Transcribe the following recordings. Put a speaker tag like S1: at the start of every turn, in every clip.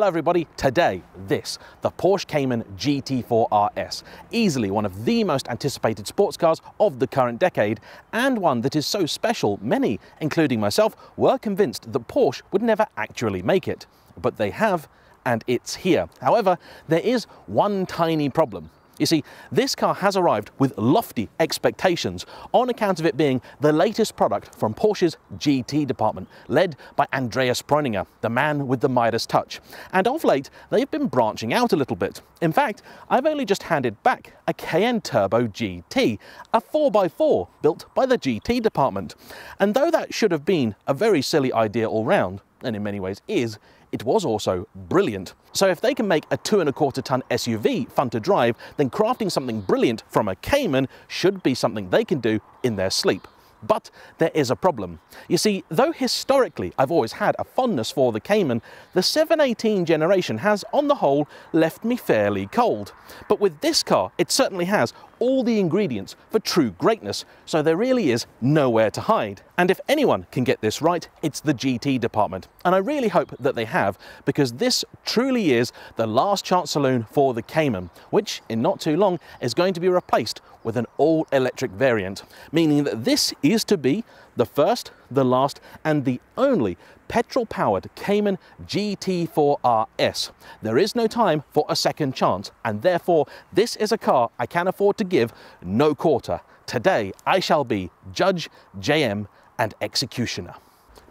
S1: Hello everybody, today this, the Porsche Cayman GT4 RS, easily one of the most anticipated sports cars of the current decade and one that is so special many, including myself, were convinced that Porsche would never actually make it. But they have and it's here. However, there is one tiny problem. You see, this car has arrived with lofty expectations on account of it being the latest product from Porsche's GT department, led by Andreas Preuninger, the man with the Midas touch. And of late, they've been branching out a little bit. In fact, I've only just handed back a Cayenne Turbo GT, a 4x4 built by the GT department. And though that should have been a very silly idea all round, and in many ways is, it was also brilliant. So if they can make a two and a quarter ton SUV fun to drive, then crafting something brilliant from a Cayman should be something they can do in their sleep. But there is a problem. You see, though historically I've always had a fondness for the Cayman, the 718 generation has, on the whole, left me fairly cold. But with this car, it certainly has all the ingredients for true greatness, so there really is nowhere to hide. And if anyone can get this right, it's the GT department. And I really hope that they have, because this truly is the last chance saloon for the Cayman, which in not too long is going to be replaced with an all-electric variant, meaning that this is to be the first, the last, and the only petrol-powered Cayman GT4 RS. There is no time for a second chance, and therefore this is a car I can afford to give no quarter. Today I shall be judge, JM, and executioner.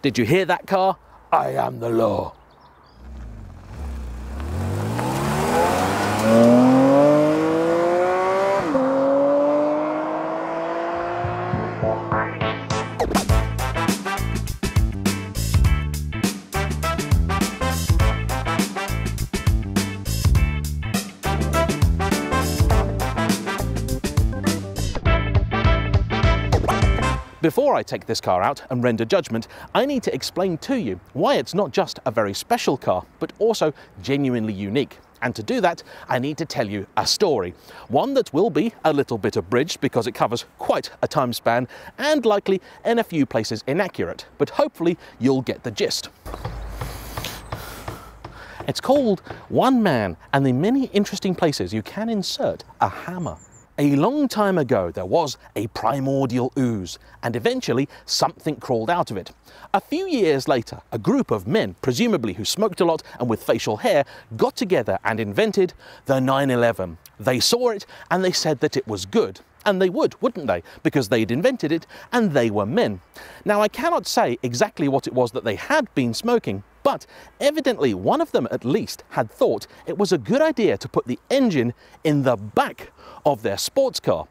S1: Did you hear that car? I am the law. Before I take this car out and render judgment, I need to explain to you why it's not just a very special car, but also genuinely unique. And to do that, I need to tell you a story. One that will be a little bit abridged because it covers quite a time span and likely in a few places inaccurate, but hopefully you'll get the gist. It's called One Man and the many interesting places you can insert a hammer. A long time ago, there was a primordial ooze, and eventually something crawled out of it. A few years later, a group of men, presumably who smoked a lot and with facial hair, got together and invented the 911. They saw it and they said that it was good. And they would, wouldn't they? Because they'd invented it and they were men. Now, I cannot say exactly what it was that they had been smoking, but evidently one of them at least had thought it was a good idea to put the engine in the back of their sports car.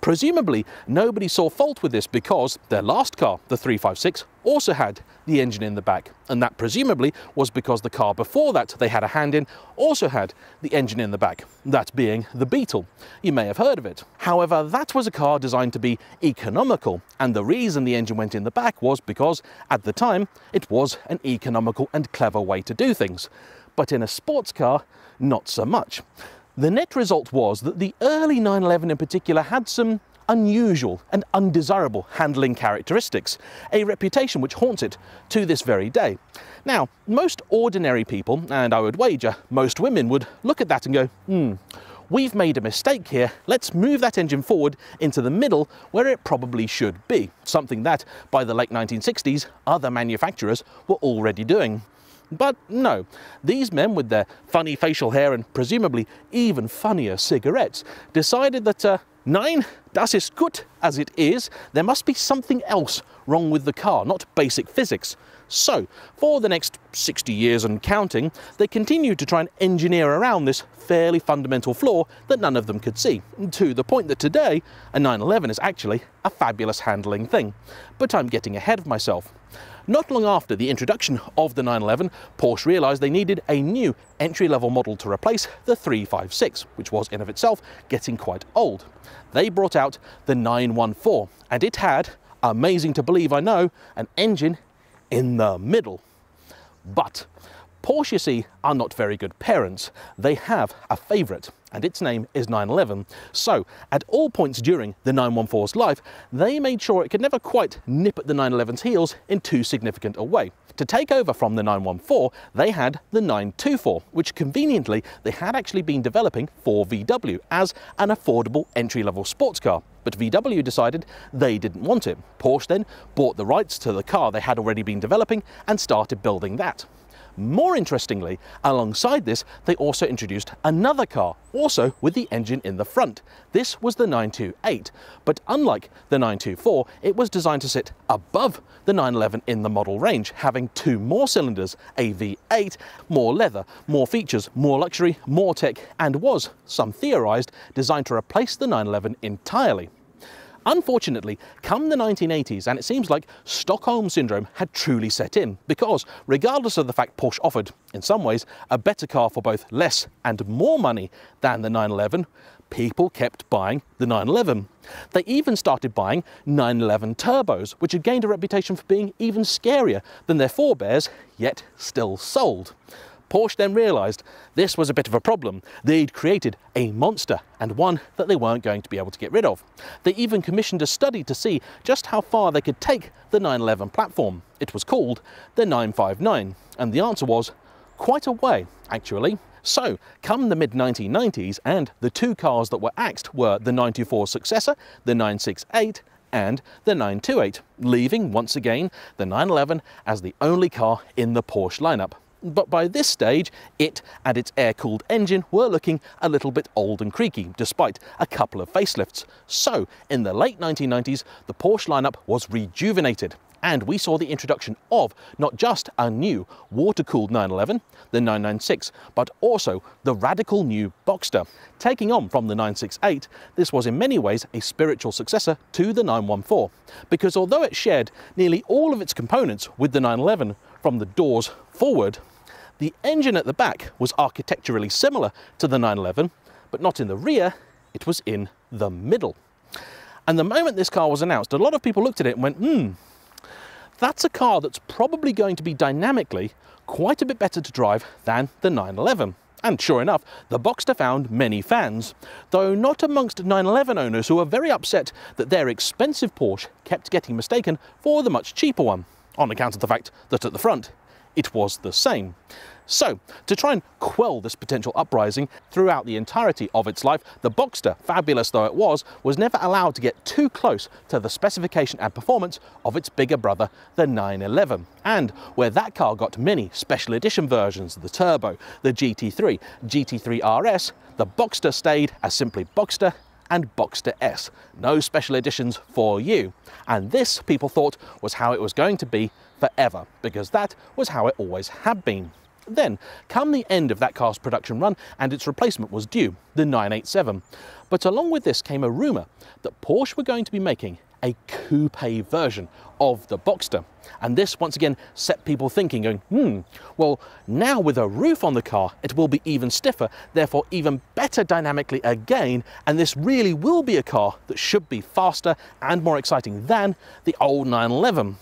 S1: Presumably, nobody saw fault with this because their last car, the 356, also had the engine in the back. And that presumably was because the car before that they had a hand in also had the engine in the back, that being the Beetle. You may have heard of it. However, that was a car designed to be economical, and the reason the engine went in the back was because, at the time, it was an economical and clever way to do things. But in a sports car, not so much. The net result was that the early 911 in particular had some unusual and undesirable handling characteristics, a reputation which haunts it to this very day. Now, most ordinary people, and I would wager most women, would look at that and go, hmm, we've made a mistake here, let's move that engine forward into the middle where it probably should be, something that, by the late 1960s, other manufacturers were already doing. But no, these men with their funny facial hair and presumably even funnier cigarettes decided that uh, Nein, das ist gut as it is. There must be something else wrong with the car, not basic physics. So, for the next 60 years and counting, they continued to try and engineer around this fairly fundamental flaw that none of them could see, to the point that today, a 911 is actually a fabulous handling thing. But I'm getting ahead of myself. Not long after the introduction of the 911, Porsche realised they needed a new entry-level model to replace the 356, which was in of itself getting quite old. They brought out the 914, and it had, amazing to believe I know, an engine in the middle. But Porsche, you see, are not very good parents. They have a favourite, and its name is 911. So, at all points during the 914's life, they made sure it could never quite nip at the 911's heels in too significant a way. To take over from the 914, they had the 924, which conveniently they had actually been developing for VW as an affordable entry-level sports car. But VW decided they didn't want it. Porsche then bought the rights to the car they had already been developing and started building that. More interestingly, alongside this, they also introduced another car, also with the engine in the front. This was the 928, but unlike the 924, it was designed to sit above the 911 in the model range, having two more cylinders, a V8, more leather, more features, more luxury, more tech, and was, some theorised, designed to replace the 911 entirely. Unfortunately, come the 1980s, and it seems like Stockholm Syndrome had truly set in, because regardless of the fact Porsche offered, in some ways, a better car for both less and more money than the 911, people kept buying the 911. They even started buying 911 turbos, which had gained a reputation for being even scarier than their forebears, yet still sold. Porsche then realised this was a bit of a problem. They'd created a monster and one that they weren't going to be able to get rid of. They even commissioned a study to see just how far they could take the 911 platform. It was called the 959 and the answer was quite a way actually. So, come the mid 1990s, and the two cars that were axed were the 924 successor, the 968, and the 928, leaving once again the 911 as the only car in the Porsche lineup but by this stage, it and its air-cooled engine were looking a little bit old and creaky, despite a couple of facelifts. So, in the late 1990s, the Porsche lineup was rejuvenated, and we saw the introduction of not just a new water-cooled 911, the 996, but also the radical new Boxster. Taking on from the 968, this was in many ways a spiritual successor to the 914, because although it shared nearly all of its components with the 911 from the doors forward, the engine at the back was architecturally similar to the 911, but not in the rear, it was in the middle. And the moment this car was announced, a lot of people looked at it and went, hmm, that's a car that's probably going to be dynamically quite a bit better to drive than the 911. And sure enough, the Boxster found many fans, though not amongst 911 owners who were very upset that their expensive Porsche kept getting mistaken for the much cheaper one, on account of the fact that at the front it was the same. So, to try and quell this potential uprising throughout the entirety of its life, the Boxster, fabulous though it was, was never allowed to get too close to the specification and performance of its bigger brother, the 911. And where that car got many special edition versions, the Turbo, the GT3, GT3 RS, the Boxster stayed as simply Boxster and Boxster S. No special editions for you. And this, people thought, was how it was going to be forever, because that was how it always had been. Then, come the end of that car's production run and its replacement was due, the 987. But along with this came a rumour that Porsche were going to be making a coupe version of the Boxster. And this once again set people thinking, going, hmm, well, now with a roof on the car, it will be even stiffer, therefore even better dynamically again, and this really will be a car that should be faster and more exciting than the old 911.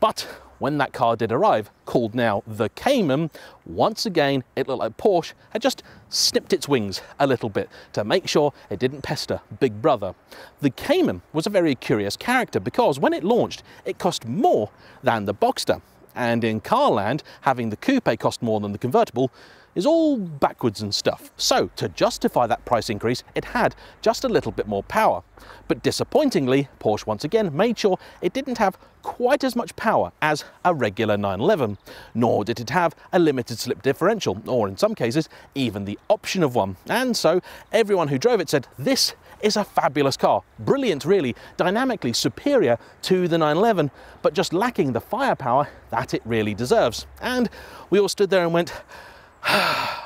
S1: But when that car did arrive, called now the Cayman, once again it looked like Porsche had just snipped its wings a little bit to make sure it didn't pester Big Brother. The Cayman was a very curious character because when it launched, it cost more than the Boxster. And in Carland, having the coupe cost more than the convertible is all backwards and stuff. So to justify that price increase, it had just a little bit more power. But disappointingly, Porsche once again made sure it didn't have quite as much power as a regular 911, nor did it have a limited slip differential, or in some cases, even the option of one. And so everyone who drove it said, this is a fabulous car. Brilliant, really, dynamically superior to the 911, but just lacking the firepower that it really deserves. And we all stood there and went,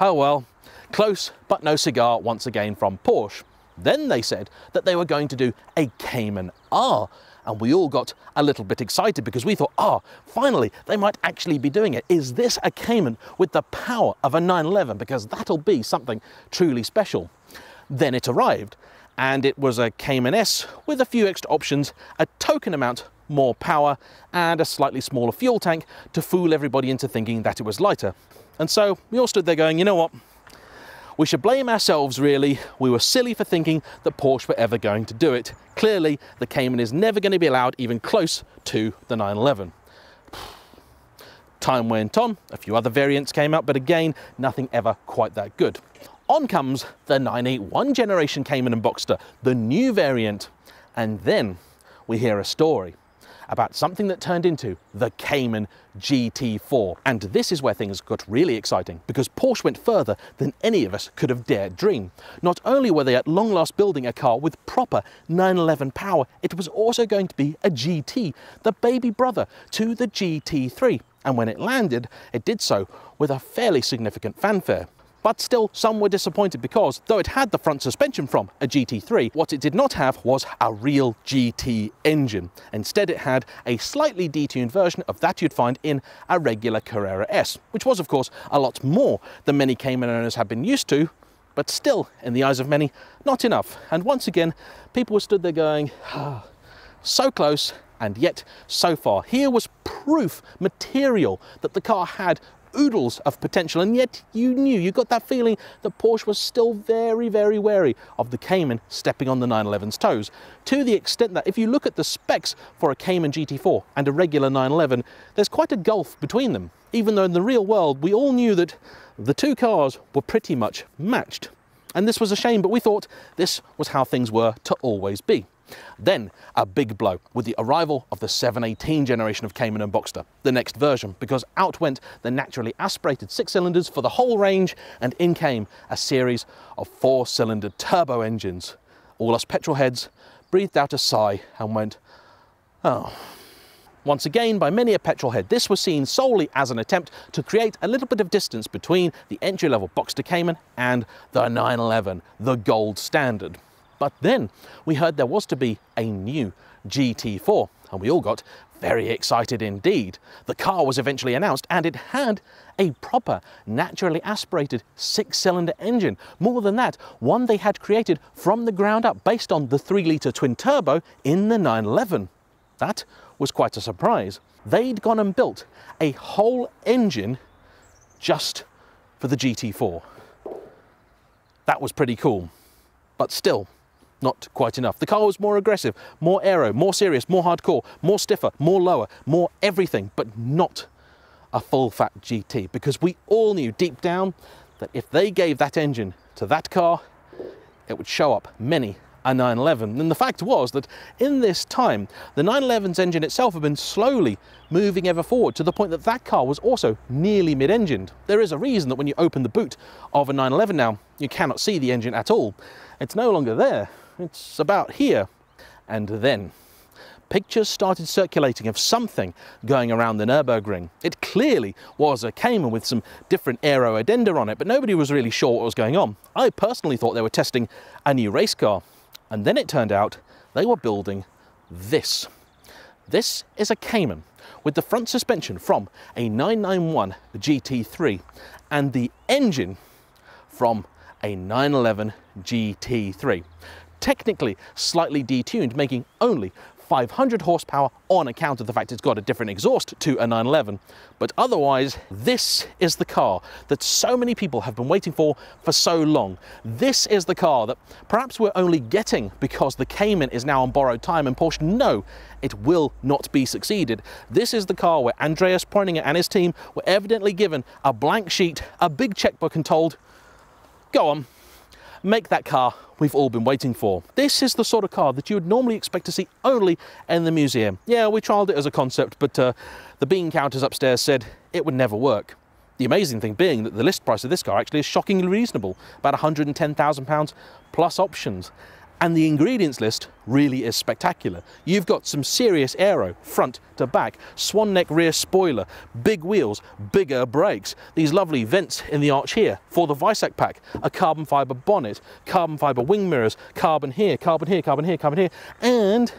S1: oh well, close but no cigar once again from Porsche. Then they said that they were going to do a Cayman R, and we all got a little bit excited because we thought, ah, finally, they might actually be doing it. Is this a Cayman with the power of a 911? Because that'll be something truly special. Then it arrived, and it was a Cayman S with a few extra options, a token amount more power, and a slightly smaller fuel tank to fool everybody into thinking that it was lighter. And so we all stood there going, you know what? We should blame ourselves, really. We were silly for thinking that Porsche were ever going to do it. Clearly, the Cayman is never going to be allowed even close to the 911. Time went on, a few other variants came out, but again, nothing ever quite that good. On comes the 981 generation Cayman and Boxster, the new variant. And then we hear a story about something that turned into the Cayman GT4. And this is where things got really exciting because Porsche went further than any of us could have dared dream. Not only were they at long last building a car with proper 911 power, it was also going to be a GT, the baby brother to the GT3. And when it landed, it did so with a fairly significant fanfare. But still, some were disappointed because, though it had the front suspension from a GT3, what it did not have was a real GT engine. Instead, it had a slightly detuned version of that you'd find in a regular Carrera S, which was, of course, a lot more than many Cayman owners had been used to, but still, in the eyes of many, not enough. And once again, people were stood there going, ah, so close, and yet so far. Here was proof material that the car had oodles of potential, and yet you knew, you got that feeling that Porsche was still very, very wary of the Cayman stepping on the 911's toes, to the extent that if you look at the specs for a Cayman GT4 and a regular 911, there's quite a gulf between them, even though in the real world we all knew that the two cars were pretty much matched. And this was a shame, but we thought this was how things were to always be. Then a big blow with the arrival of the 718 generation of Cayman and Boxster, the next version, because out went the naturally aspirated six cylinders for the whole range, and in came a series of four cylinder turbo engines. All us petrol heads breathed out a sigh and went, oh. Once again, by many a petrol head, this was seen solely as an attempt to create a little bit of distance between the entry-level Boxster Cayman and the 911, the gold standard. But then we heard there was to be a new GT4 and we all got very excited indeed. The car was eventually announced and it had a proper naturally aspirated six-cylinder engine. More than that, one they had created from the ground up based on the 3-litre twin turbo in the 911. That was quite a surprise. They'd gone and built a whole engine just for the GT4. That was pretty cool. But still, not quite enough. The car was more aggressive, more aero, more serious, more hardcore, more stiffer, more lower, more everything, but not a full fat GT because we all knew deep down that if they gave that engine to that car, it would show up many a 911. And the fact was that in this time, the 911's engine itself had been slowly moving ever forward to the point that that car was also nearly mid-engined. There is a reason that when you open the boot of a 911 now, you cannot see the engine at all. It's no longer there. It's about here. And then pictures started circulating of something going around the Nürburgring. It clearly was a Cayman with some different aero addenda on it, but nobody was really sure what was going on. I personally thought they were testing a new race car. And then it turned out they were building this. This is a Cayman with the front suspension from a 991 GT3 and the engine from a 911 GT3 technically slightly detuned, making only 500 horsepower on account of the fact it's got a different exhaust to a 911. But otherwise, this is the car that so many people have been waiting for for so long. This is the car that perhaps we're only getting because the Cayman is now on borrowed time and Porsche no, it will not be succeeded. This is the car where Andreas Preuninger and his team were evidently given a blank sheet, a big checkbook and told, go on, make that car we've all been waiting for. This is the sort of car that you would normally expect to see only in the museum. Yeah, we trialled it as a concept, but uh, the bean counters upstairs said it would never work. The amazing thing being that the list price of this car actually is shockingly reasonable, about £110,000 plus options. And the ingredients list really is spectacular. You've got some serious aero, front to back, swan neck rear spoiler, big wheels, bigger brakes, these lovely vents in the arch here for the Weissach pack, a carbon fibre bonnet, carbon fibre wing mirrors, carbon here, carbon here, carbon here, carbon here, and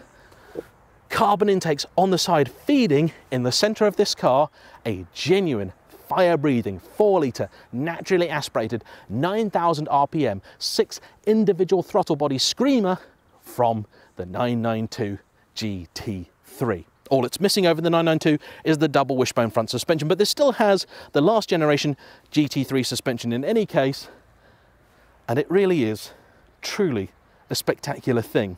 S1: carbon intakes on the side feeding in the centre of this car a genuine fire breathing, 4 litre, naturally aspirated, 9,000 RPM, six individual throttle body screamer from the 992 GT3. All it's missing over the 992 is the double wishbone front suspension, but this still has the last generation GT3 suspension in any case. And it really is truly a spectacular thing.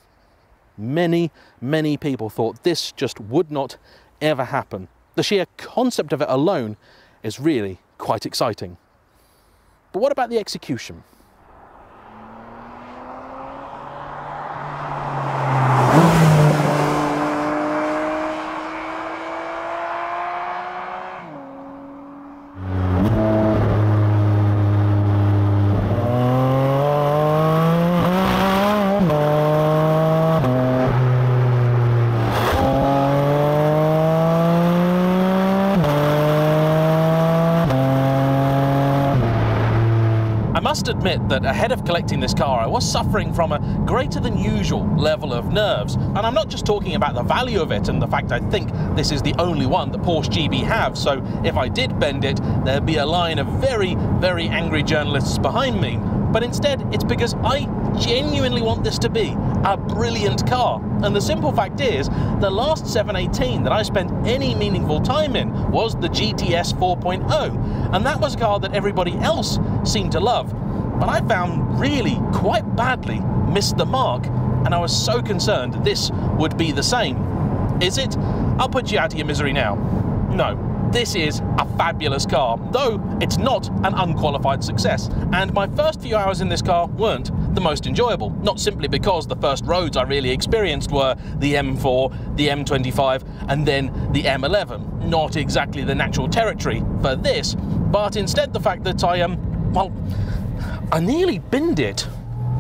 S1: Many, many people thought this just would not ever happen. The sheer concept of it alone is really quite exciting. But what about the execution? must admit that ahead of collecting this car, I was suffering from a greater than usual level of nerves. And I'm not just talking about the value of it and the fact I think this is the only one that Porsche GB have. So if I did bend it, there'd be a line of very, very angry journalists behind me. But instead, it's because I genuinely want this to be a brilliant car. And the simple fact is, the last 718 that I spent any meaningful time in was the GTS 4.0. And that was a car that everybody else seemed to love but I found really quite badly missed the mark, and I was so concerned this would be the same. Is it? I'll put you out of your misery now. No, this is a fabulous car, though it's not an unqualified success. And my first few hours in this car weren't the most enjoyable, not simply because the first roads I really experienced were the M4, the M25, and then the M11. Not exactly the natural territory for this, but instead the fact that I am, um, well, I nearly binned it.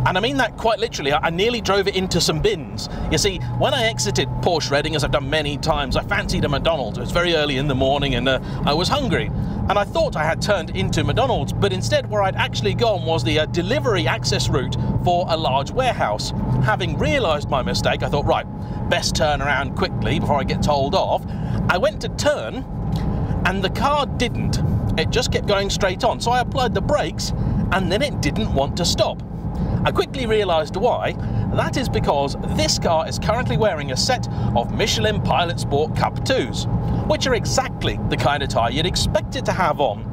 S1: And I mean that quite literally. I nearly drove it into some bins. You see, when I exited Porsche Reading, as I've done many times, I fancied a McDonald's. It was very early in the morning and uh, I was hungry. And I thought I had turned into McDonald's, but instead where I'd actually gone was the uh, delivery access route for a large warehouse. Having realised my mistake, I thought, right, best turn around quickly before I get told off. I went to turn and the car didn't. It just kept going straight on. So I applied the brakes and then it didn't want to stop. I quickly realised why. That is because this car is currently wearing a set of Michelin Pilot Sport Cup 2s, which are exactly the kind of tyre you'd expect it to have on,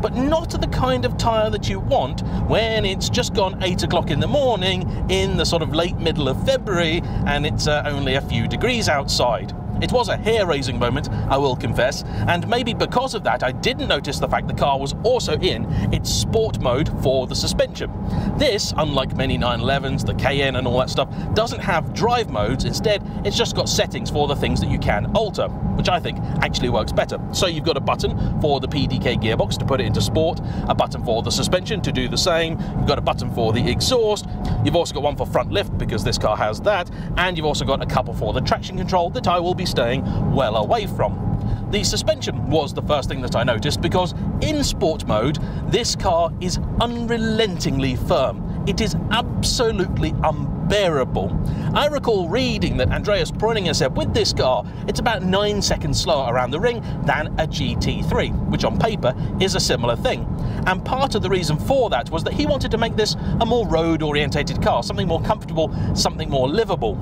S1: but not the kind of tyre that you want when it's just gone 8 o'clock in the morning in the sort of late middle of February and it's uh, only a few degrees outside. It was a hair-raising moment, I will confess, and maybe because of that I didn't notice the fact the car was also in its sport mode for the suspension. This, unlike many 911s, the Cayenne and all that stuff, doesn't have drive modes, instead it's just got settings for the things that you can alter, which I think actually works better. So you've got a button for the PDK gearbox to put it into sport, a button for the suspension to do the same, you've got a button for the exhaust, you've also got one for front lift because this car has that, and you've also got a couple for the traction control that I will be staying well away from. The suspension was the first thing that I noticed because in sport mode, this car is unrelentingly firm. It is absolutely unbearable. I recall reading that Andreas Preuninger said with this car, it's about nine seconds slower around the ring than a GT3, which on paper is a similar thing. And part of the reason for that was that he wanted to make this a more road orientated car, something more comfortable, something more livable.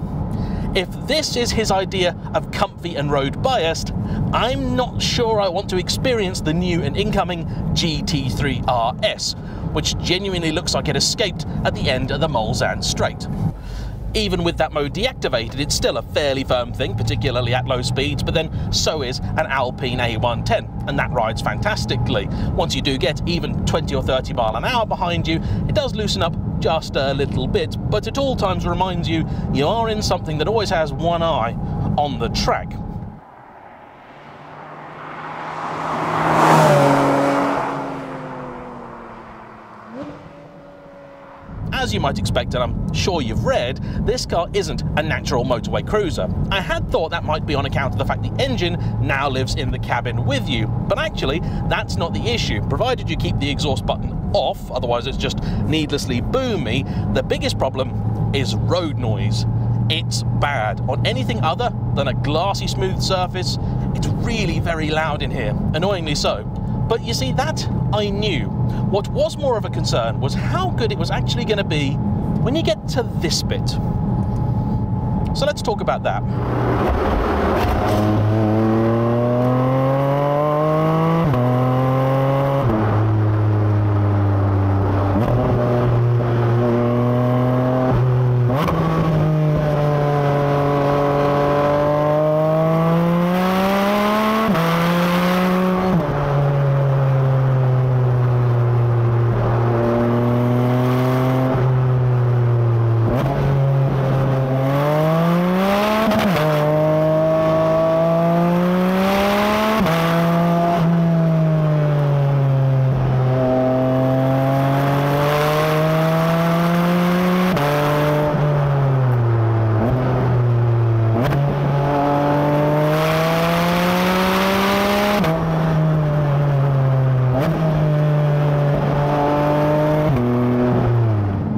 S1: If this is his idea of comfy and road biased, I'm not sure I want to experience the new and incoming GT3 RS, which genuinely looks like it escaped at the end of the Mulsanne Straight. Even with that mode deactivated, it's still a fairly firm thing, particularly at low speeds, but then so is an Alpine A110, and that rides fantastically. Once you do get even 20 or 30 mile an hour behind you, it does loosen up just a little bit, but at all times reminds you you are in something that always has one eye on the track. as you might expect, and I'm sure you've read, this car isn't a natural motorway cruiser. I had thought that might be on account of the fact the engine now lives in the cabin with you, but actually, that's not the issue. Provided you keep the exhaust button off, otherwise it's just needlessly boomy, the biggest problem is road noise. It's bad. On anything other than a glassy smooth surface, it's really very loud in here, annoyingly so. But you see, that I knew. What was more of a concern was how good it was actually going to be when you get to this bit. So let's talk about that.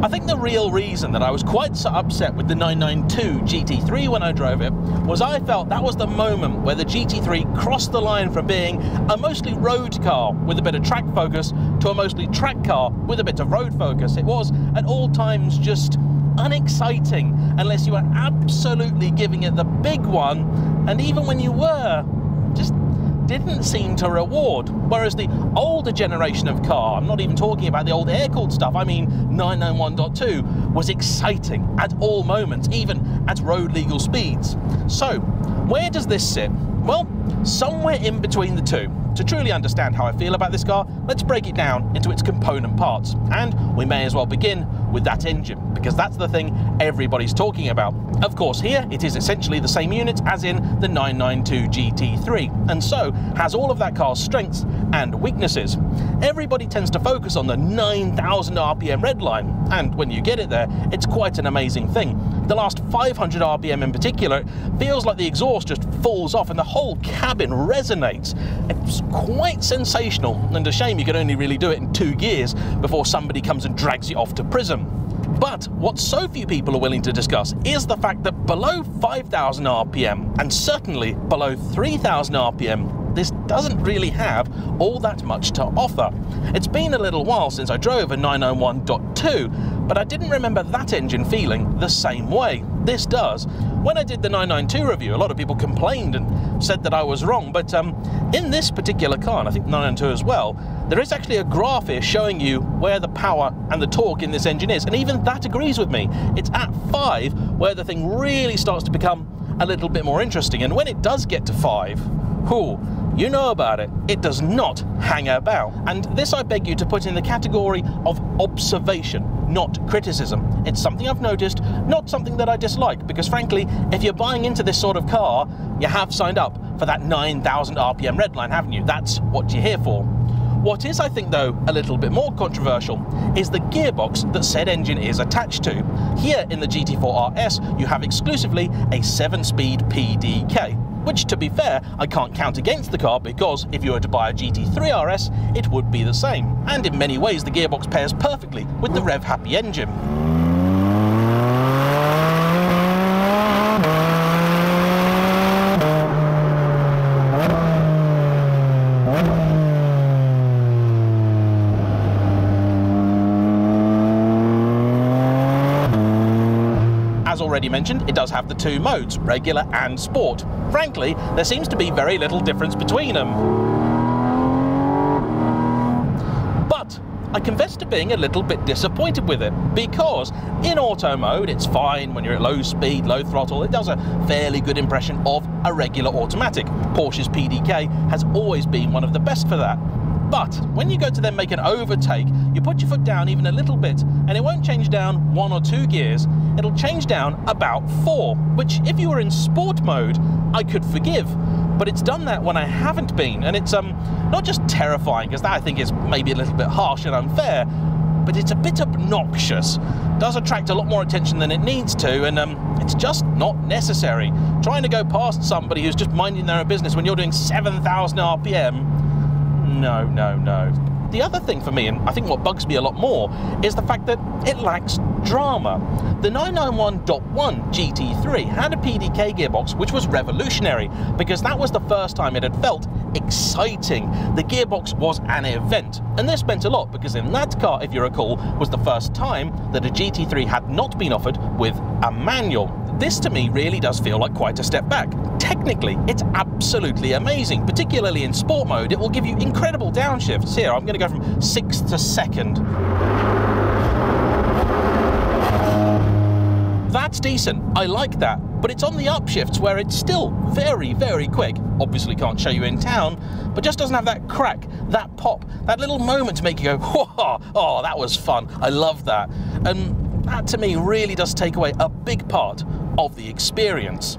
S1: I think the real reason that I was quite so upset with the 992 GT3 when I drove it was I felt that was the moment where the GT3 crossed the line from being a mostly road car with a bit of track focus to a mostly track car with a bit of road focus. It was at all times just unexciting unless you were absolutely giving it the big one, and even when you were, just didn't seem to reward. Whereas the older generation of car, I'm not even talking about the old air-cooled stuff, I mean 991.2, was exciting at all moments, even at road legal speeds. So, where does this sit? Well, somewhere in between the two. To truly understand how I feel about this car, let's break it down into its component parts. And we may as well begin with that engine, because that's the thing everybody's talking about. Of course, here it is essentially the same unit as in the 992 GT3, and so has all of that car's strengths and weaknesses. Everybody tends to focus on the 9,000 RPM redline, and when you get it there, it's quite an amazing thing. The last 500 RPM in particular feels like the exhaust just falls off and the whole cabin resonates. It's quite sensational, and a shame you can only really do it in two gears before somebody comes and drags you off to prison. But what so few people are willing to discuss is the fact that below 5,000 RPM, and certainly below 3,000 RPM, this doesn't really have all that much to offer. It's been a little while since I drove a 991.2, but I didn't remember that engine feeling the same way. This does. When I did the 992 review, a lot of people complained and said that I was wrong, but um, in this particular car, and I think 992 as well, there is actually a graph here showing you where the power and the torque in this engine is, and even that agrees with me. It's at 5 where the thing really starts to become a little bit more interesting, and when it does get to 5, who you know about it. It does not hang about. And this I beg you to put in the category of observation, not criticism. It's something I've noticed, not something that I dislike, because frankly, if you're buying into this sort of car, you have signed up for that 9,000 RPM redline, haven't you? That's what you're here for. What is, I think, though, a little bit more controversial is the gearbox that said engine is attached to. Here in the GT4 RS, you have exclusively a 7-speed PDK which to be fair, I can't count against the car because if you were to buy a GT3 RS, it would be the same. And in many ways, the gearbox pairs perfectly with the rev-happy engine. As already mentioned, it does have the two modes, regular and sport. Frankly, there seems to be very little difference between them. But I confess to being a little bit disappointed with it because in auto mode it's fine when you're at low speed, low throttle, it does a fairly good impression of a regular automatic. Porsche's PDK has always been one of the best for that. But when you go to then make an overtake, you put your foot down even a little bit, and it won't change down one or two gears, it'll change down about four, which if you were in sport mode, I could forgive. But it's done that when I haven't been, and it's um not just terrifying, because that I think is maybe a little bit harsh and unfair, but it's a bit obnoxious. Does attract a lot more attention than it needs to, and um, it's just not necessary. Trying to go past somebody who's just minding their own business when you're doing 7,000 RPM no, no, no. The other thing for me, and I think what bugs me a lot more, is the fact that it lacks drama. The 991.1 GT3 had a PDK gearbox which was revolutionary because that was the first time it had felt exciting. The gearbox was an event, and this meant a lot because in that car, if you recall, was the first time that a GT3 had not been offered with a manual. This to me really does feel like quite a step back. Technically, it's absolutely amazing, particularly in sport mode. It will give you incredible downshifts. Here, I'm going to go from sixth to second. That's decent. I like that. But it's on the upshifts where it's still very, very quick. Obviously can't show you in town, but just doesn't have that crack, that pop, that little moment to make you go, oh, that was fun. I love that. And that to me really does take away a big part of the experience.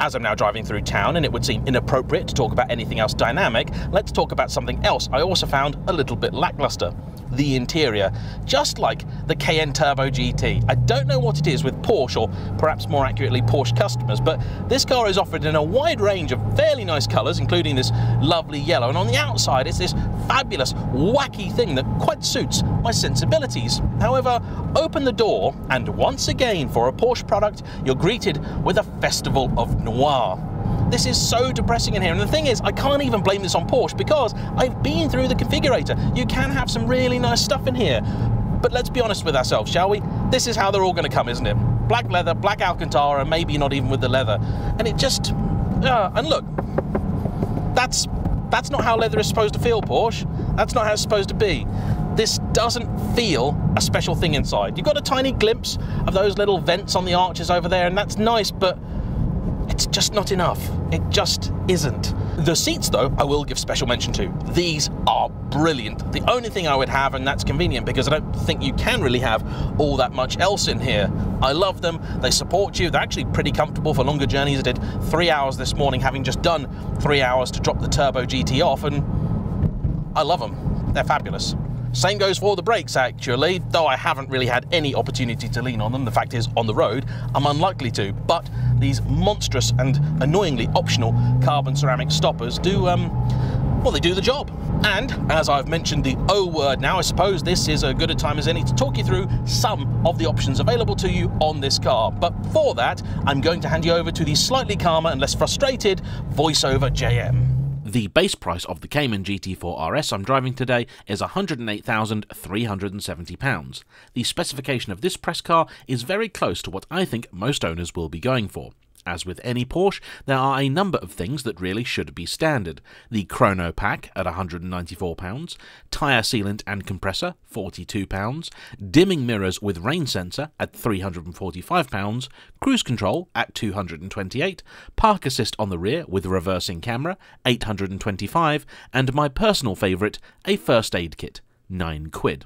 S1: As I'm now driving through town and it would seem inappropriate to talk about anything else dynamic, let's talk about something else I also found a little bit lackluster. The interior, just like the Cayenne Turbo GT. I don't know what it is with Porsche, or perhaps more accurately Porsche customers, but this car is offered in a wide range of fairly nice colours, including this lovely yellow, and on the outside it's this fabulous, wacky thing that quite suits my sensibilities. However, open the door, and once again, for a Porsche product, you're greeted with a festival of noir. This is so depressing in here. And the thing is, I can't even blame this on Porsche because I've been through the configurator. You can have some really nice stuff in here. But let's be honest with ourselves, shall we? This is how they're all going to come, isn't it? Black leather, black Alcantara, maybe not even with the leather. And it just... Uh, and look, that's that's not how leather is supposed to feel, Porsche. That's not how it's supposed to be. This doesn't feel a special thing inside. You've got a tiny glimpse of those little vents on the arches over there, and that's nice, but it's just not enough. It just isn't. The seats, though, I will give special mention to. These are brilliant. The only thing I would have, and that's convenient because I don't think you can really have all that much else in here. I love them. They support you. They're actually pretty comfortable for longer journeys. I did three hours this morning, having just done three hours to drop the Turbo GT off, and I love them. They're fabulous. Same goes for the brakes actually, though I haven't really had any opportunity to lean on them. The fact is, on the road, I'm unlikely to. But these monstrous and annoyingly optional carbon ceramic stoppers do, um, well, they do the job. And as I've mentioned the O word now, I suppose this is a good a time as any to talk you through some of the options available to you on this car. But for that, I'm going to hand you over to the slightly calmer and less frustrated voiceover JM.
S2: The base price of the Cayman GT4 RS I'm driving today is £108,370. The specification of this press car is very close to what I think most owners will be going for. As with any Porsche, there are a number of things that really should be standard. The chrono pack at £194, tyre sealant and compressor £42, dimming mirrors with rain sensor at £345, cruise control at £228, park assist on the rear with reversing camera £825, and my personal favourite, a first aid kit 9 quid.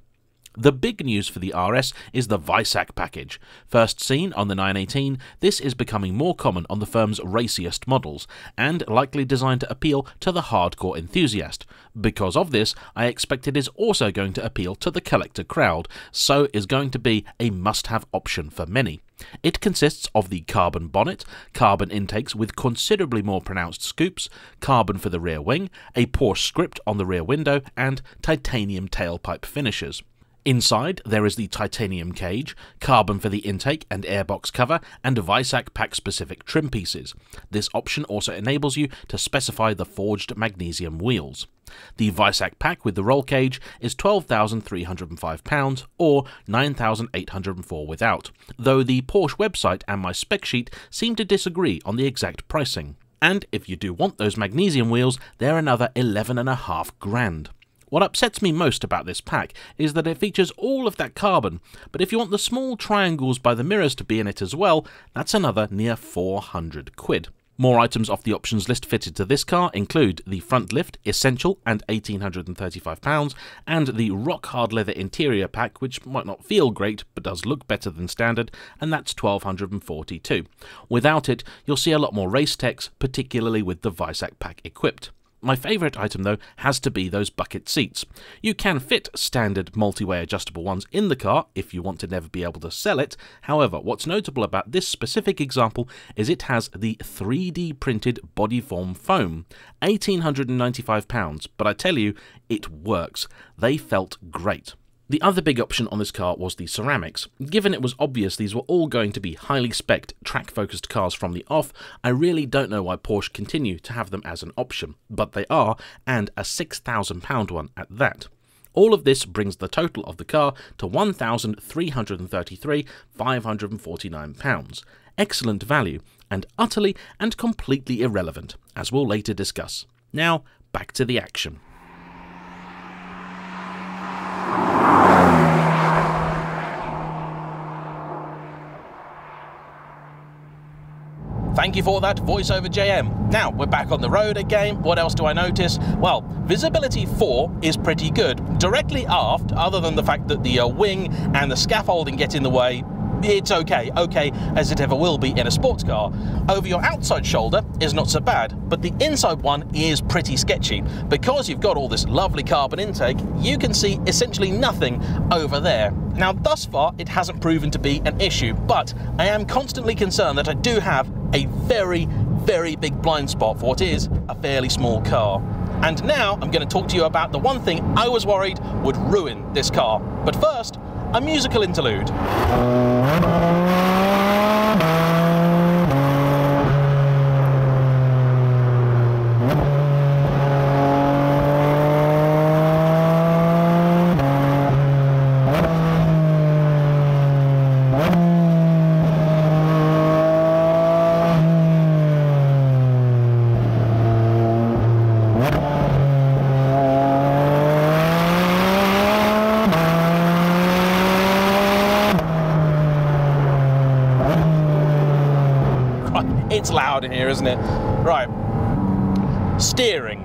S2: The big news for the RS is the Weissach package. First seen on the 918, this is becoming more common on the firm's raciest models, and likely designed to appeal to the hardcore enthusiast. Because of this, I expect it is also going to appeal to the collector crowd, so is going to be a must-have option for many. It consists of the carbon bonnet, carbon intakes with considerably more pronounced scoops, carbon for the rear wing, a Porsche script on the rear window, and titanium tailpipe finishes. Inside, there is the titanium cage, carbon for the intake and airbox cover, and Weissach pack-specific trim pieces. This option also enables you to specify the forged magnesium wheels. The Weissach pack with the roll cage is £12,305 or £9,804 without, though the Porsche website and my spec sheet seem to disagree on the exact pricing. And if you do want those magnesium wheels, they're another 11.5 grand. What upsets me most about this pack is that it features all of that carbon, but if you want the small triangles by the mirrors to be in it as well, that's another near 400 quid. More items off the options list fitted to this car include the front lift, essential and £1,835, and the rock hard leather interior pack, which might not feel great but does look better than standard, and that's £1,242. Without it, you'll see a lot more Race-Texs, particularly with the Weissach pack equipped. My favourite item though has to be those bucket seats. You can fit standard multi-way adjustable ones in the car if you want to never be able to sell it. However, what's notable about this specific example is it has the 3D printed body form foam. £1,895, but I tell you, it works. They felt great. The other big option on this car was the ceramics. Given it was obvious these were all going to be highly spec'd, track-focused cars from the off, I really don't know why Porsche continue to have them as an option, but they are, and a £6,000 one at that. All of this brings the total of the car to £1,333,549. Excellent value, and utterly and completely irrelevant, as we'll later discuss. Now, back to the action.
S1: Thank you for that voiceover JM. Now, we're back on the road again. What else do I notice? Well, visibility 4 is pretty good. Directly aft, other than the fact that the uh, wing and the scaffolding get in the way, it's okay, okay as it ever will be in a sports car. Over your outside shoulder is not so bad, but the inside one is pretty sketchy. Because you've got all this lovely carbon intake, you can see essentially nothing over there. Now, thus far, it hasn't proven to be an issue, but I am constantly concerned that I do have a very, very big blind spot for what is a fairly small car. And now I'm going to talk to you about the one thing I was worried would ruin this car. But first, a musical interlude. It's loud in here, isn't it? Right. Steering.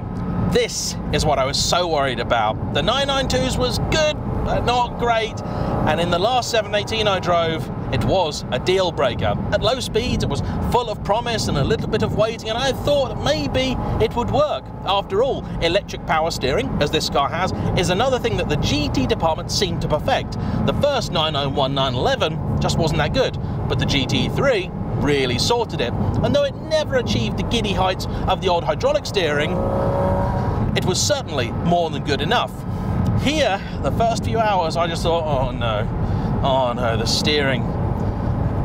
S1: This is what I was so worried about. The 992s was good, but not great. And in the last 718 I drove, it was a deal breaker. At low speeds, it was full of promise and a little bit of weighting, and I thought maybe it would work. After all, electric power steering, as this car has, is another thing that the GT department seemed to perfect. The first 991 911 just wasn't that good, but the GT3 really sorted it. And though it never achieved the giddy heights of the old hydraulic steering, it was certainly more than good enough. Here, the first few hours, I just thought, oh no, oh no, the steering,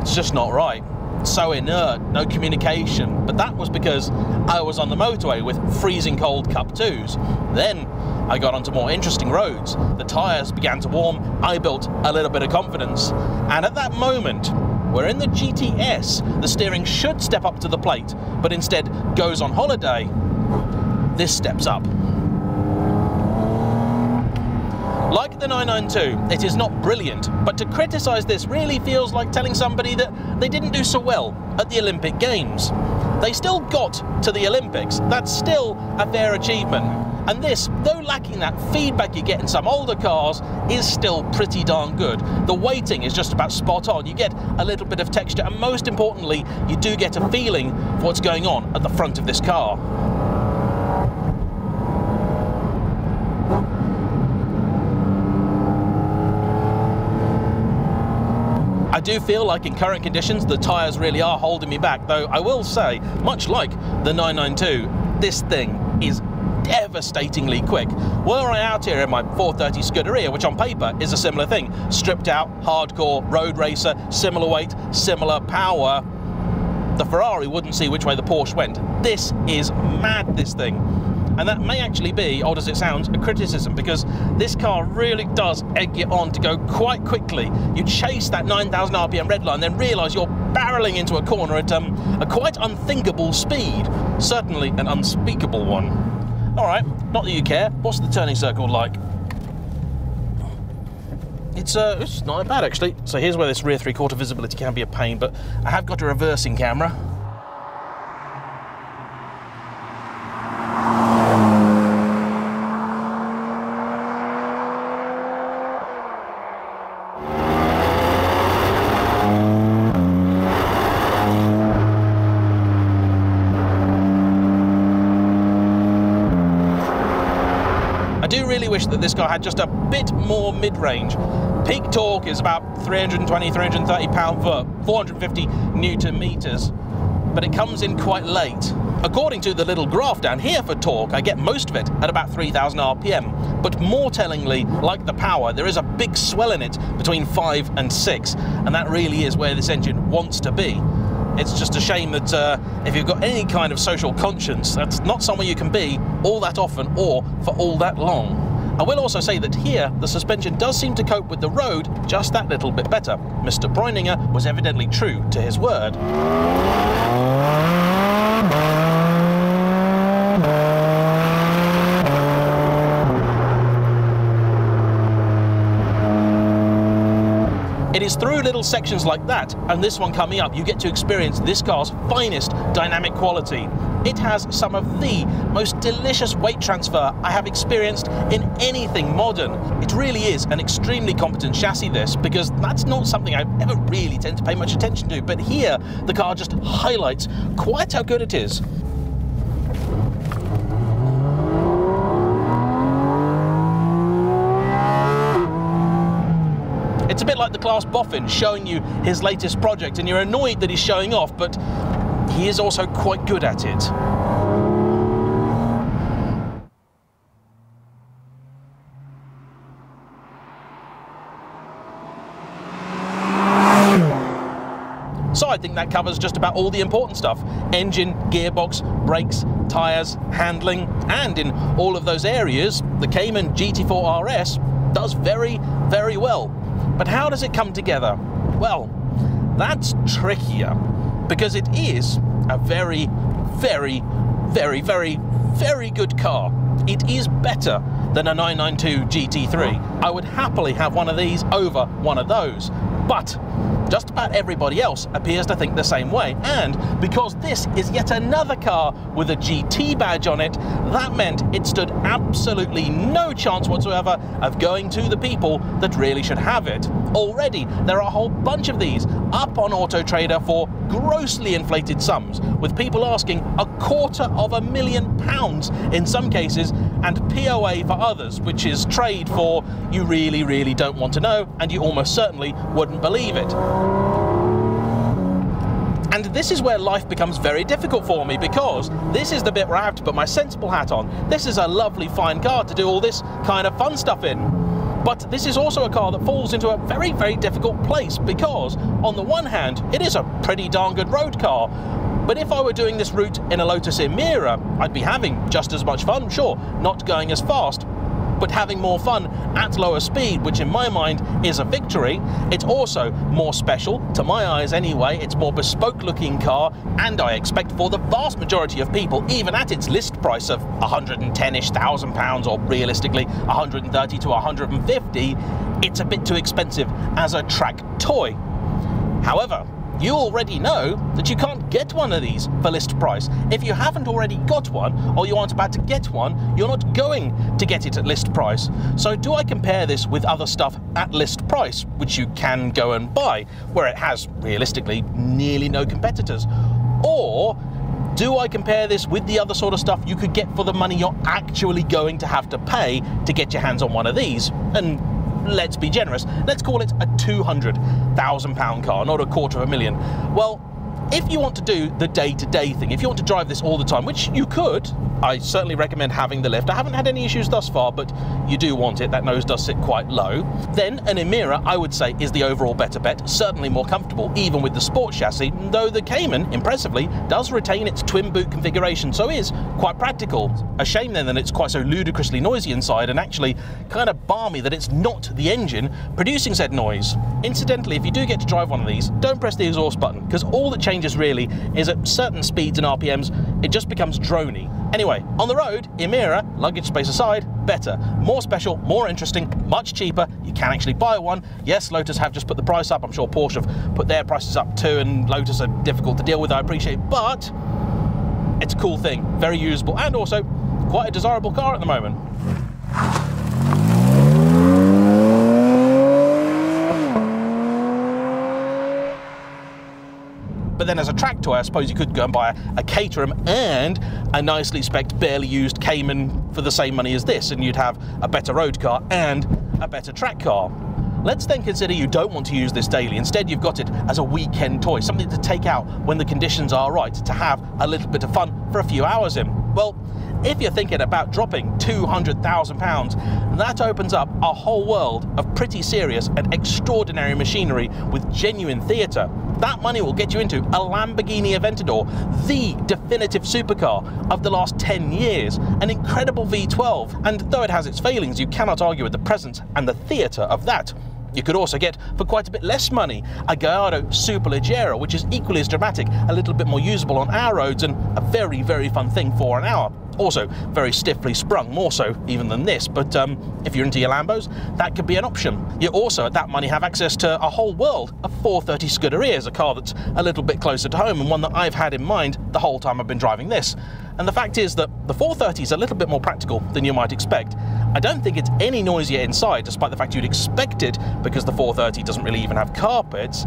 S1: it's just not right. So inert, no communication. But that was because I was on the motorway with freezing cold Cup 2s. Then I got onto more interesting roads. The tyres began to warm. I built a little bit of confidence. And at that moment, where in the GTS, the steering should step up to the plate, but instead goes on holiday, this steps up. Like the 992, it is not brilliant, but to criticise this really feels like telling somebody that they didn't do so well at the Olympic Games. They still got to the Olympics, that's still a fair achievement. And this, though lacking that feedback you get in some older cars, is still pretty darn good. The weighting is just about spot on. You get a little bit of texture, and most importantly, you do get a feeling for what's going on at the front of this car. I do feel like in current conditions the tyres really are holding me back, though I will say, much like the 992, this thing is devastatingly quick. Were I out here in my 430 Scuderia, which on paper is a similar thing, stripped out, hardcore, road racer, similar weight, similar power, the Ferrari wouldn't see which way the Porsche went. This is mad, this thing. And that may actually be, odd as it sounds, a criticism because this car really does egg you on to go quite quickly. You chase that 9,000 RPM red line, then realise you're barreling into a corner at um, a quite unthinkable speed. Certainly an unspeakable one. All right, not that you care. What's the turning circle like? It's, uh, it's not bad actually. So here's where this rear three-quarter visibility can be a pain, but I have got a reversing camera. wish that this car had just a bit more mid-range. Peak torque is about 320, 330 pound foot, 450 newton meters, but it comes in quite late. According to the little graph down here for torque, I get most of it at about 3000 RPM, but more tellingly, like the power, there is a big swell in it between 5 and 6, and that really is where this engine wants to be. It's just a shame that uh, if you've got any kind of social conscience, that's not somewhere you can be all that often or for all that long. I will also say that here, the suspension does seem to cope with the road just that little bit better. Mr. Preuninger was evidently true to his word. It is through little sections like that, and this one coming up, you get to experience this car's finest dynamic quality. It has some of the most delicious weight transfer I have experienced in anything modern. It really is an extremely competent chassis this, because that's not something I ever really tend to pay much attention to, but here the car just highlights quite how good it is. It's a bit like the class boffin showing you his latest project and you're annoyed that he's showing off, but he is also quite good at it. So I think that covers just about all the important stuff. Engine, gearbox, brakes, tyres, handling, and in all of those areas, the Cayman GT4 RS does very, very well. But how does it come together? Well, that's trickier because it is a very, very, very, very, very good car. It is better than a 992 GT3. I would happily have one of these over one of those. But just about everybody else appears to think the same way. And because this is yet another car with a GT badge on it, that meant it stood absolutely no chance whatsoever of going to the people that really should have it. Already, there are a whole bunch of these up on Auto Trader for grossly inflated sums, with people asking a quarter of a million pounds in some cases, and POA for others, which is trade for you really, really don't want to know, and you almost certainly wouldn't believe it. And this is where life becomes very difficult for me because this is the bit where I have to put my sensible hat on. This is a lovely fine car to do all this kind of fun stuff in. But this is also a car that falls into a very, very difficult place because, on the one hand, it is a pretty darn good road car. But if I were doing this route in a Lotus Emira, I'd be having just as much fun, sure, not going as fast, but having more fun at lower speed, which in my mind is a victory. It's also more special, to my eyes anyway, it's more bespoke looking car, and I expect for the vast majority of people, even at its list price of 110-ish thousand pounds, or realistically 130 to 150, it's a bit too expensive as a track toy. However, you already know that you can't get one of these for list price. If you haven't already got one, or you aren't about to get one, you're not going to get it at list price. So do I compare this with other stuff at list price, which you can go and buy, where it has, realistically, nearly no competitors? Or do I compare this with the other sort of stuff you could get for the money you're actually going to have to pay to get your hands on one of these? And let's be generous, let's call it a £200,000 car, not a quarter of a million. Well, if you want to do the day-to-day -day thing, if you want to drive this all the time, which you could, I certainly recommend having the lift. I haven't had any issues thus far, but you do want it. That nose does sit quite low. Then an Emira, I would say, is the overall better bet. Certainly more comfortable, even with the sport chassis, though the Cayman, impressively, does retain its twin boot configuration, so is quite practical. A shame then that it's quite so ludicrously noisy inside and actually kind of balmy that it's not the engine producing said noise. Incidentally, if you do get to drive one of these, don't press the exhaust button, because all that changes really is at certain speeds and RPMs, it just becomes drony. Anyway, on the road, Emira, luggage space aside, better. More special, more interesting, much cheaper. You can actually buy one. Yes, Lotus have just put the price up. I'm sure Porsche have put their prices up too, and Lotus are difficult to deal with, I appreciate, but it's a cool thing, very usable, and also quite a desirable car at the moment. But then as a track toy, I suppose you could go and buy a, a Caterham and a nicely spec'd, barely used Cayman for the same money as this, and you'd have a better road car and a better track car. Let's then consider you don't want to use this daily. Instead, you've got it as a weekend toy, something to take out when the conditions are right, to have a little bit of fun for a few hours in. Well, if you're thinking about dropping £200,000, that opens up a whole world of pretty serious and extraordinary machinery with genuine theatre. That money will get you into a Lamborghini Aventador, the definitive supercar of the last 10 years, an incredible V12, and though it has its failings, you cannot argue with the presence and the theatre of that. You could also get, for quite a bit less money, a Gallardo Superleggera, which is equally as dramatic, a little bit more usable on our roads, and a very, very fun thing for an hour. Also, very stiffly sprung, more so even than this. But um, if you're into your Lambos, that could be an option. You also, at that money, have access to a whole world of 430 Scuderias, a car that's a little bit closer to home and one that I've had in mind the whole time I've been driving this. And the fact is that the 430 is a little bit more practical than you might expect. I don't think it's any noisier inside, despite the fact you'd expect it, because the 430 doesn't really even have carpets,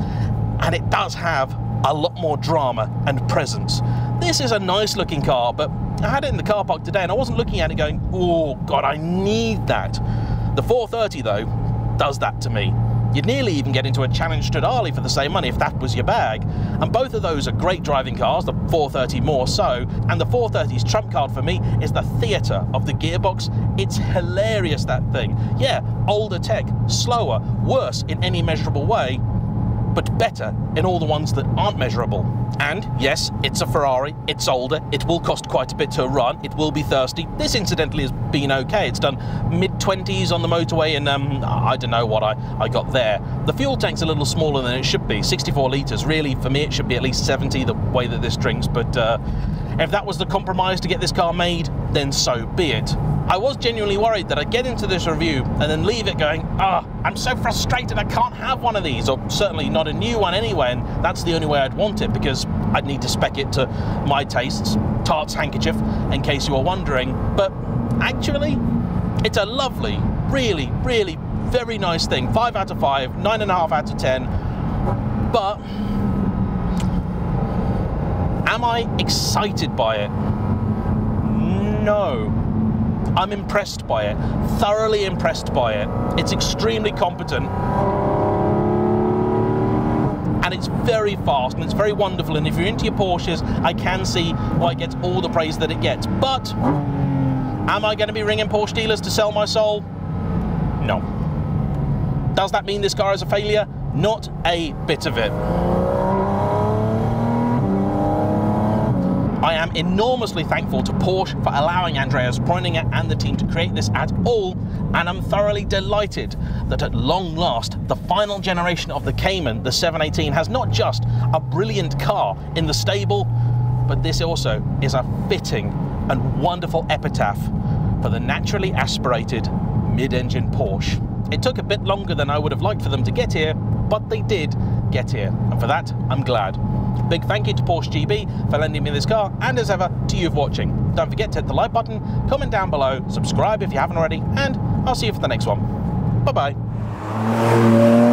S1: and it does have a lot more drama and presence. This is a nice looking car, but I had it in the car park today and I wasn't looking at it going, oh God, I need that. The 430 though does that to me. You'd nearly even get into a Challenge Stradale for the same money if that was your bag. And both of those are great driving cars, the 430 more so. And the 430's trump card for me is the theatre of the gearbox. It's hilarious, that thing. Yeah, older tech, slower, worse in any measurable way, but better in all the ones that aren't measurable. And yes, it's a Ferrari, it's older, it will cost quite a bit to run, it will be thirsty. This incidentally has been okay. It's done mid 20s on the motorway and um, I don't know what I, I got there. The fuel tank's a little smaller than it should be, 64 litres. Really, for me, it should be at least 70 the way that this drinks, but uh, if that was the compromise to get this car made, then so be it. I was genuinely worried that I'd get into this review and then leave it going, ah, oh, I'm so frustrated I can't have one of these, or certainly not a new one anyway, and that's the only way I'd want it because I'd need to spec it to my tastes. Tart's handkerchief, in case you were wondering. But actually, it's a lovely, really, really very nice thing. Five out of five, nine and a half out of ten. But am I excited by it? No. I'm impressed by it, thoroughly impressed by it. It's extremely competent and it's very fast and it's very wonderful. And if you're into your Porsches, I can see why it gets all the praise that it gets. But am I going to be ringing Porsche dealers to sell my soul? No. Does that mean this car is a failure? Not a bit of it. I am enormously thankful to Porsche for allowing Andreas Preuninger and the team to create this at all, and I'm thoroughly delighted that at long last, the final generation of the Cayman, the 718, has not just a brilliant car in the stable, but this also is a fitting and wonderful epitaph for the naturally aspirated mid-engine Porsche. It took a bit longer than I would have liked for them to get here, but they did get here, and for that, I'm glad. Big thank you to Porsche GB for lending me this car, and as ever, to you for watching. Don't forget to hit the like button, comment down below, subscribe if you haven't already, and I'll see you for the next one. Bye-bye.